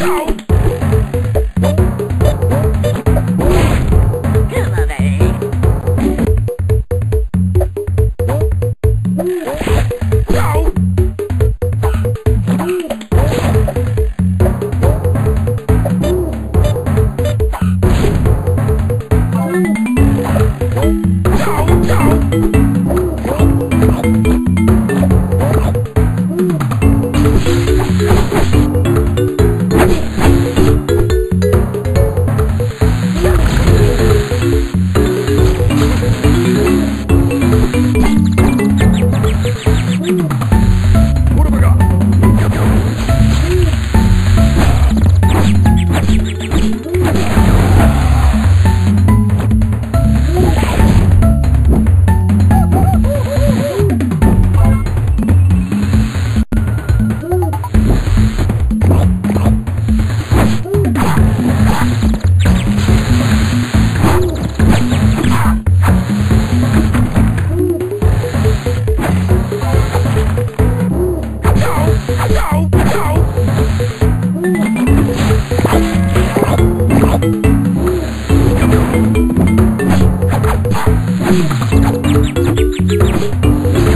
Go! Thank you.